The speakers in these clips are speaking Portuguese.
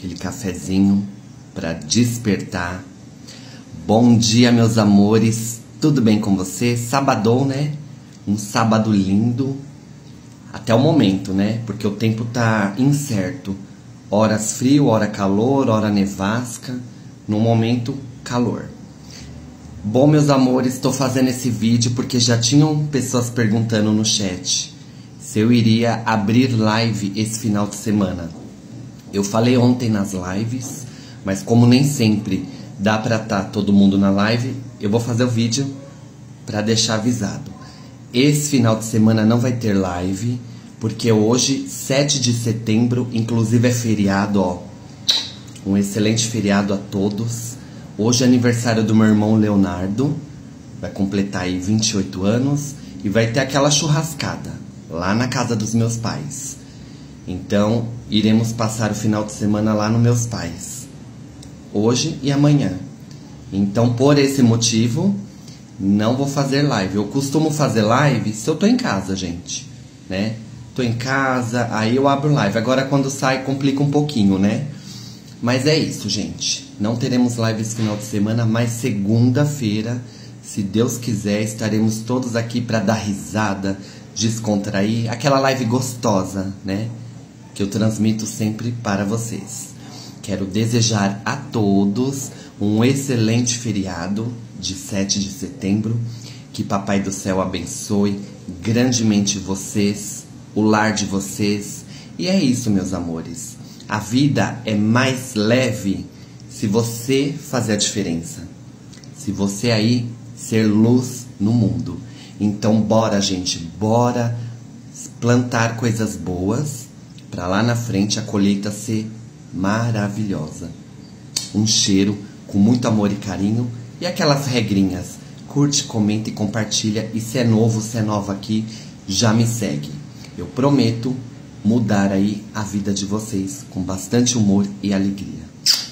aquele cafezinho para despertar. Bom dia, meus amores. Tudo bem com você? Sabadão, né? Um sábado lindo. Até o momento, né? Porque o tempo tá incerto. Horas frio, hora calor, hora nevasca. No momento, calor. Bom, meus amores, estou fazendo esse vídeo porque já tinham pessoas perguntando no chat se eu iria abrir live esse final de semana. Eu falei ontem nas lives, mas como nem sempre dá para estar tá todo mundo na live, eu vou fazer o vídeo para deixar avisado. Esse final de semana não vai ter live, porque hoje, 7 de setembro, inclusive é feriado, ó. Um excelente feriado a todos. Hoje é aniversário do meu irmão Leonardo, vai completar aí 28 anos e vai ter aquela churrascada lá na casa dos meus pais. Então, iremos passar o final de semana lá nos meus pais, hoje e amanhã. Então, por esse motivo, não vou fazer live. Eu costumo fazer live se eu tô em casa, gente, né? Tô em casa, aí eu abro live. Agora, quando sai, complica um pouquinho, né? Mas é isso, gente. Não teremos live esse final de semana, mas segunda-feira, se Deus quiser, estaremos todos aqui para dar risada, descontrair, aquela live gostosa, né? Que eu transmito sempre para vocês. Quero desejar a todos um excelente feriado de 7 de setembro. Que Papai do Céu abençoe grandemente vocês, o lar de vocês. E é isso, meus amores. A vida é mais leve se você fazer a diferença. Se você aí ser luz no mundo. Então, bora, gente, bora plantar coisas boas para lá na frente a colheita ser maravilhosa. Um cheiro com muito amor e carinho e aquelas regrinhas. Curte, comenta e compartilha. E se é novo, se é nova aqui, já me segue. Eu prometo mudar aí a vida de vocês com bastante humor e alegria.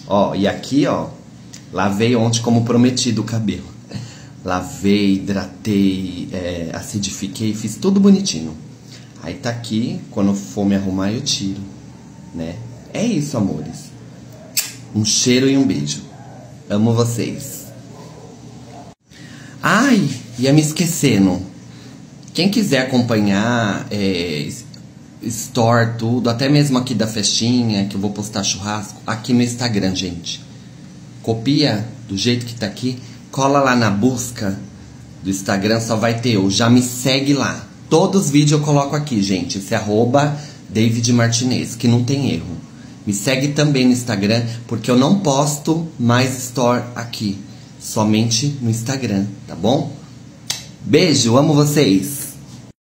Ó, e aqui, ó, lavei ontem como prometido o cabelo lavei, hidratei, é, acidifiquei, fiz tudo bonitinho. Aí tá aqui, quando for me arrumar eu tiro, né? É isso, amores. Um cheiro e um beijo. Amo vocês. Ai, ia me esquecendo. Quem quiser acompanhar é, store, tudo, até mesmo aqui da festinha, que eu vou postar churrasco, aqui no Instagram, gente. Copia do jeito que tá aqui cola lá na busca do Instagram, só vai ter eu. Já me segue lá. Todos os vídeos eu coloco aqui, gente. Esse arroba David Martinez, que não tem erro. Me segue também no Instagram, porque eu não posto mais store aqui. Somente no Instagram, tá bom? Beijo, amo vocês!